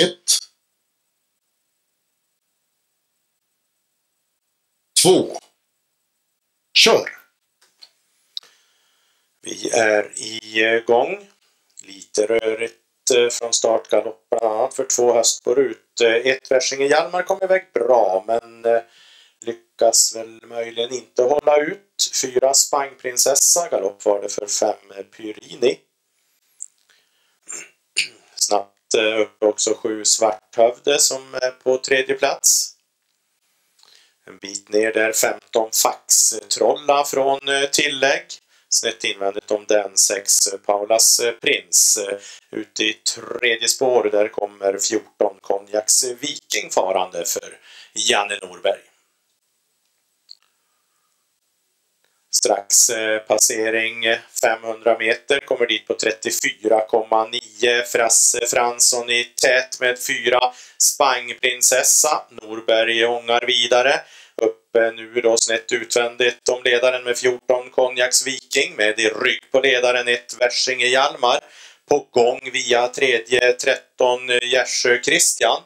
Ett. Två. Kör! Vi är igång. Eh, Lite rörigt eh, från startgalopp bland annat för två Höst ut. Rut. ett Värsingen Hjalmar kom iväg bra men lyckas väl möjligen inte hålla ut. Fyra Spangprinsessa, galopp var det för fem Pyrini. Snabbt upp Eh, också sju Svarthövde som är på tredje plats. En bit ner där 15 Faxtrolla från eh, tillägg. Snett invändigt om den 6 eh, Paulas Prins. Ute i tredje spår där kommer 14 Konjaks Viking farande för Janne Norberg. Strax eh, passering 500 meter, kommer dit på 34,9. Frasse eh, Fransson i tät med 4. Spangprinsessa. Norberg ångar vidare. Uppe eh, nu då snett utvändigt om ledaren med 14 Konjaks Viking med i rygg på ledaren ett Versinge Hjalmar. På gång via tredje 13 Gärsjö Christian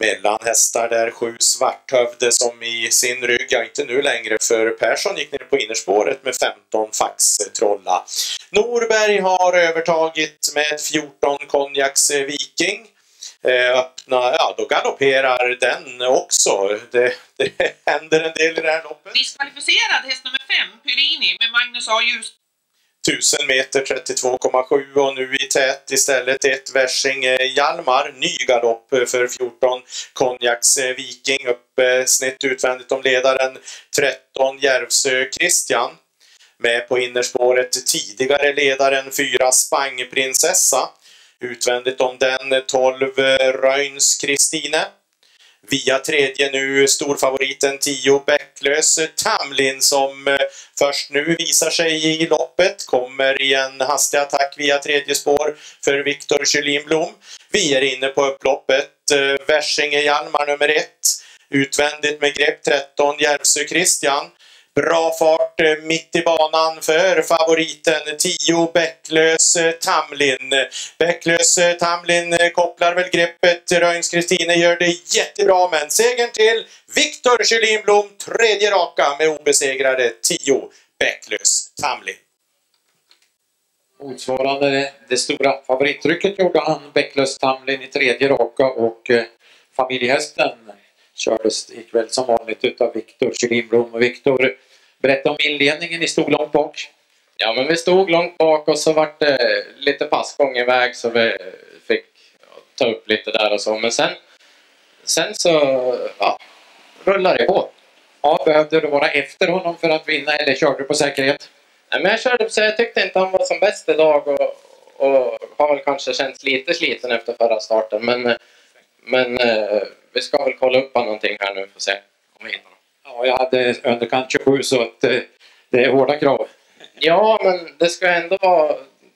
mellan hästar där sju Svarthövde som i sin rygg, ja inte nu längre för Persson gick ner på innerspåret med 15 Faxtrolla. Norberg har övertagit med 14 Konjaks eh, Viking. Eh, öppna, ja då galopperar den också. Det, det händer en del i det här loppet. Diskvalificerad häst nummer 5, Pyrini med Magnus A. Ljus 1000 meter 32,7 och nu i tät istället ett Värsing eh, Hjalmar. Ny galopp eh, för 14 Konjaks eh, Viking upp snett utvändigt om ledaren 13 Järvsö Christian. Med på innerspåret tidigare ledaren 4 Spangprinsessa. Utvändigt om den 12 Röjns Kristine. Via tredje nu storfavoriten 10 Bäcklös Tamlin som eh, först nu visar sig i loppet. Kommer i en hastig attack via tredje spår för Viktor Kjellin Blom. Vi är inne på upploppet. Eh, Versinge Hjalmar nummer ett. Utvändigt med grepp 13 Järvsö Christian. Bra fart eh, mitt i banan för favoriten 10 Bäcklös eh, Tamlin. Bäcklös eh, Tamlin kopplar väl greppet. Röjns Kristine gör det jättebra men segern till Viktor Kylinblom, tredje raka med obesegrade 10 Bäcklös Tamlin. Motsvarande det stora favorittrycket gjorde han Bäcklös Tamlin i tredje raka och familjehästen kördes ikväll som vanligt utav Viktor Kyllinblom. Viktor, berätta om inledningen. Ni stod långt bak. Ja, men vi stod långt bak och så vart det lite passgång iväg så vi fick ta upp lite där och så. Men sen, sen så ja, rullade det på. Ja, behövde du vara efter honom för att vinna eller körde du på säkerhet? Nej, men jag körde på säkerhet. Jag tyckte inte han var som bäst idag och, och har väl kanske känts lite sliten efter förra starten. Men, men eh, vi ska väl kolla upp någonting här nu för se om vi hittar något. Ja, jag hade underkant 27 så att eh, det är hårda krav. Ja, men det ska ändå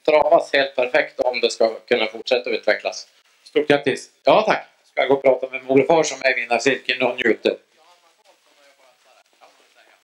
travas helt perfekt om det ska kunna fortsätta utvecklas. Stort grattis! Ja, tack! Ska gå och prata med mor och far som är i vinnarcirkeln och njuter.